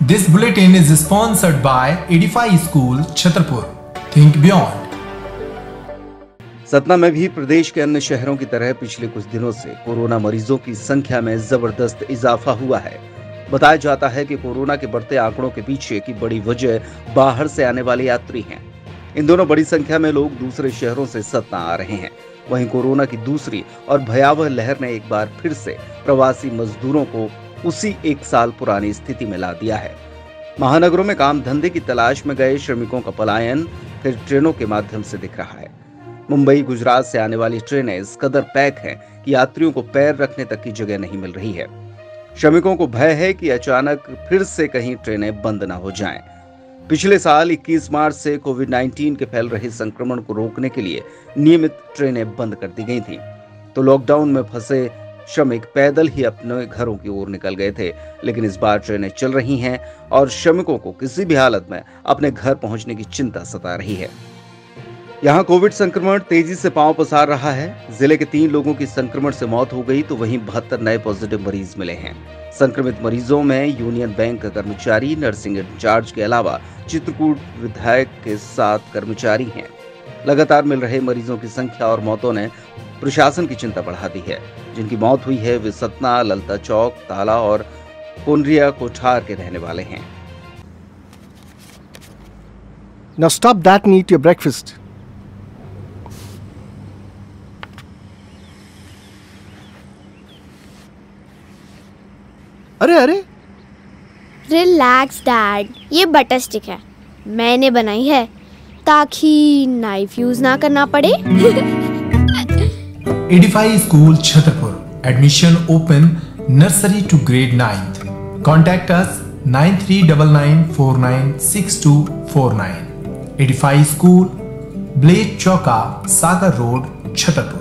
This bulletin is sponsored by Edify School, Chhatarpur. Think beyond. Satna में भी प्रदेश के अन्य शहरों की तरह पिछले कुछ दिनों से कोरोना मरीजों की संख्या में ज़बरदस्त इजाफा हुआ है बताया जाता है कि कोरोना के बढ़ते आंकड़ों के पीछे की बड़ी वजह बाहर से आने वाले यात्री हैं इन दोनों बड़ी संख्या में लोग दूसरे शहरों से सतना आ रहे हैं वहीं कोरोना की दूसरी और भयावह लहर ने एक बार फिर से प्रवासी मजदूरों को उसी एक साल पुरानी स्थिति में ला दिया है। महानगरों में काम धंधे की तलाश में गए श्रमिकों का पलायन फिर ट्रेनों के माध्यम से दिख रहा है। मुंबई, गुजरात से आने वाली ट्रेनें इस कदर पैक हैं कि यात्रियों को पैर रखने तक की जगह नहीं मिल रही है। श्रमिकों को भय है कि अचानक फिर से कहीं ट्रेनें बंद ना हो जाएँ। पिछले साल 21 मार्च से कोविड 19 के फैल रहे संक्रमण को रोकने के लिए नियमित ट्रेनें बंद कर दी गई थी। तो लॉकडाउन में फंसे श्रमिक पैदल ही अपने घरों की ओर निकल गए थे, लेकिन इस बार ट्रेनें चल रही हैं और श्रमिकों को किसी भी हालत में अपने घर पहुँचने की चिंता सता रही है। यहाँ कोविड संक्रमण तेज़ी से पाँव पसार रहा है। ज़िले के तीन लोगों की संक्रमण से मौत हो गई तो वहीं बहत्तर नए पॉजिटिव मरीज़ मिले हैं। संक्रमित मरीजों में यूनियन बैंक का कर्मचारी, नर्सिंग इंचार्ज के अलावा चित्रकूट विधायक के सात कर्मचारी हैं। लगातार मिल रहे मरीजों की संख्या और मौतों ने प्रशासन की चिंता बढ़ा दी है। जिनकी मौत हुई है वे सतना ललता चौक ताला और कोनरिया कोठार के रहने वाले हैं। Now stop that and eat your breakfast. अरे अरे। रिलैक्स डैड ये बटर स्टिक है। मैंने बनाई है। ताकि नाइफ यूज़ ना करना पड़े। Edify school Chhatarpur admission open nursery to grade ninth contact us nine three double nine four nine six two four nine Edify school blade चौका सागर रोड छतरपुर